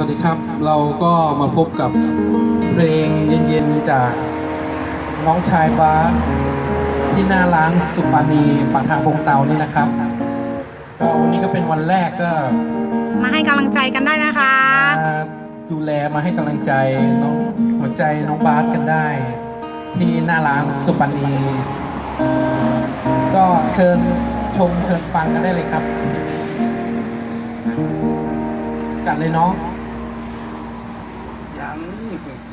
วัสดีครับ เราก็มาพบกับเพลงเย็นๆจากน้องชายบาสที่หน้าร้านสุปานีปากทางพงเตานี่นะครับก็วันนี้ก็เป็นวันแรกก็ มาให้กำลังใจกันได้นะคะมาดูแลมาให้กำลังใจน้องหัวใจน้องบาสกันได้ ที่หน้าร้านสุปานีก็เชิญชมเชิญฟังกันได้เลยครับจัดเลยน้อง Nắng.